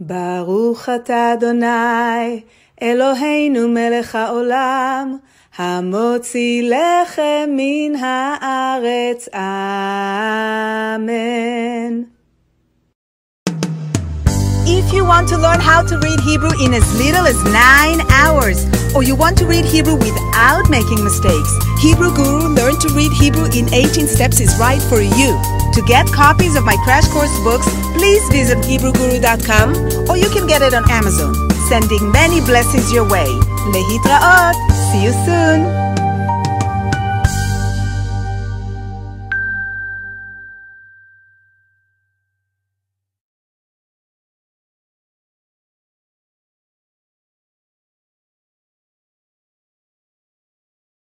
ברוך אתה אדוני, אלוהינו מלך העולם, המוציא לחם מן הארץ. אמן. If you want to learn how to read Hebrew in as little as nine hours, or you want to read Hebrew without making mistakes, Hebrew Guru Learn to Read Hebrew in 18 Steps is right for you. To get copies of my crash course books, please visit HebrewGuru.com or you can get it on Amazon. Sending many blessings your way. Lehitraot. See you soon.